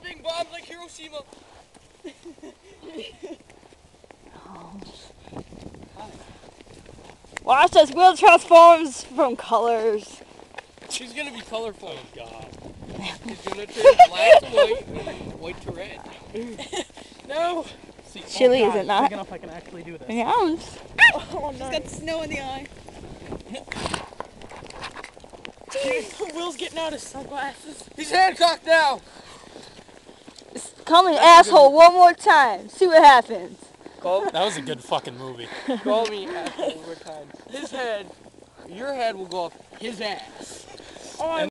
dropping bombs like Hiroshima. Watch as Will transforms from colors. She's gonna be colorful. Oh God. She's gonna turn black to white, and white to red. no. See, oh, Chili, oh is God, it not? Big enough I can actually do this. Yeah. Oh, He's got snow in the eye. Will's getting out his sunglasses. He's Hancock now. Call me asshole one more time. See what happens. Call, That was a good fucking movie. call me asshole over time. His head, your head will go up his ass. Oh, I